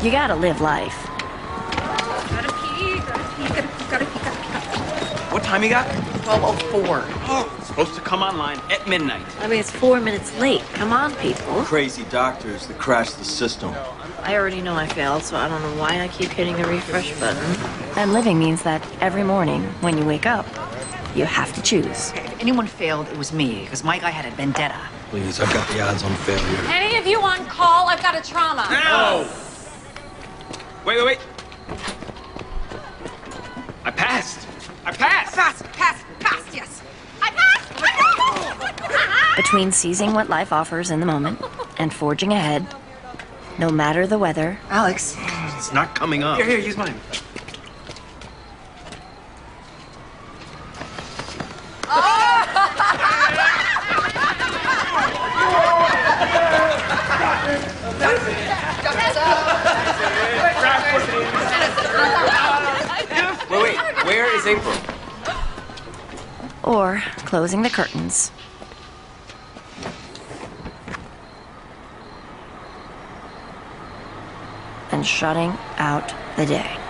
You gotta live life. Gotta pee, gotta pee, gotta pee, gotta pee, gotta pee. What time you got? 1204. Oh, it's supposed to come online at midnight. I mean, it's four minutes late. Come on, people. Crazy doctors that crash the system. I already know I failed, so I don't know why I keep hitting the refresh button. And living means that every morning, when you wake up, you have to choose. If anyone failed, it was me, because my guy had a vendetta. Please, I've got the odds on failure. Any of you on call? I've got a trauma. No! Wait, wait, wait. I passed. I passed. Pass, pass, pass, yes. I passed! I passed! Between seizing what life offers in the moment and forging ahead, no matter the weather, Alex, It's not coming up. Here, here, use mine. Wait, wait. Where is Or closing the curtains. And shutting out the day.